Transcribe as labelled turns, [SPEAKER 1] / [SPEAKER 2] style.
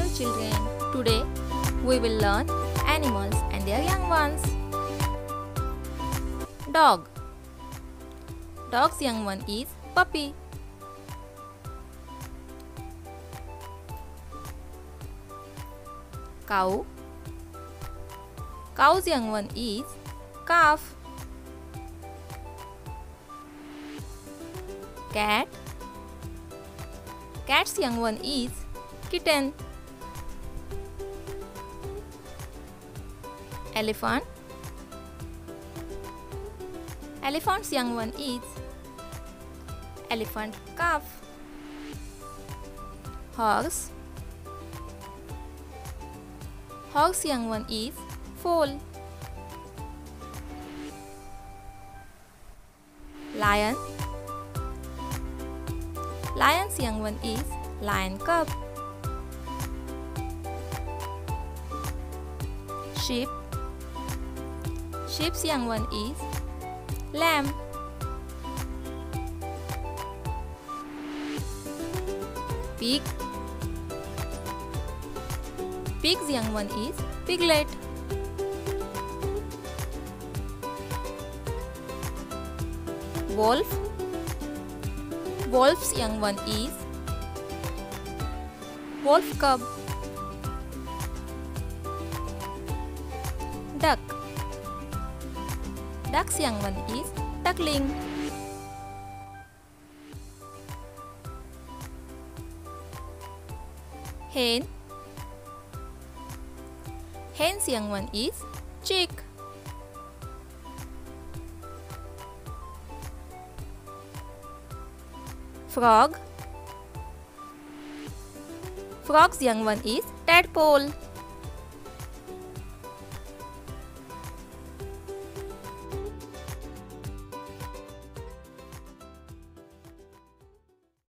[SPEAKER 1] Hello children, today we will learn animals and their young ones. Dog Dog's young one is puppy. Cow Cow's young one is calf. Cat Cat's young one is kitten. Elephant. Elephant's young one is elephant calf. Horse. Horse young one is foal. Lion. Lion's young one is lion cub. Sheep Sheep's young one is lamb. Pig Pig's young one is piglet. Wolf Wolf's young one is wolf cub. Duck Duck's young one is duckling. Hen Hen's young one is chick. Frog Frog's young one is tadpole.